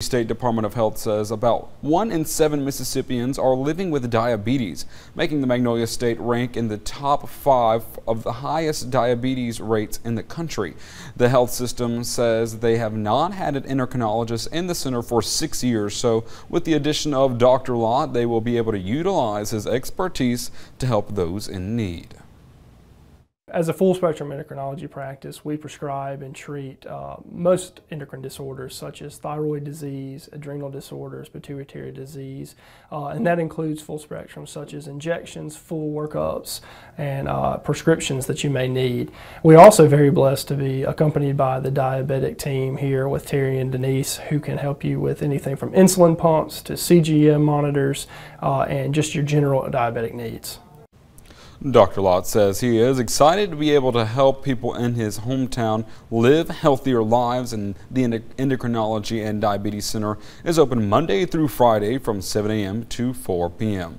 State Department of Health says about one in seven Mississippians are living with diabetes, making the Magnolia State rank in the top five of the highest diabetes rates in the country. The health system says they have not had an endocrinologist in the center for six years, so with the addition of Dr. Lott, they will be able to utilize his expertise to help those in need. As a full spectrum endocrinology practice, we prescribe and treat uh, most endocrine disorders such as thyroid disease, adrenal disorders, pituitary disease, uh, and that includes full spectrum such as injections, full workups, and uh, prescriptions that you may need. We're also very blessed to be accompanied by the diabetic team here with Terry and Denise who can help you with anything from insulin pumps to CGM monitors uh, and just your general diabetic needs. Dr. Lott says he is excited to be able to help people in his hometown live healthier lives and the Endocrinology and Diabetes Center is open Monday through Friday from 7 a.m. to 4 p.m.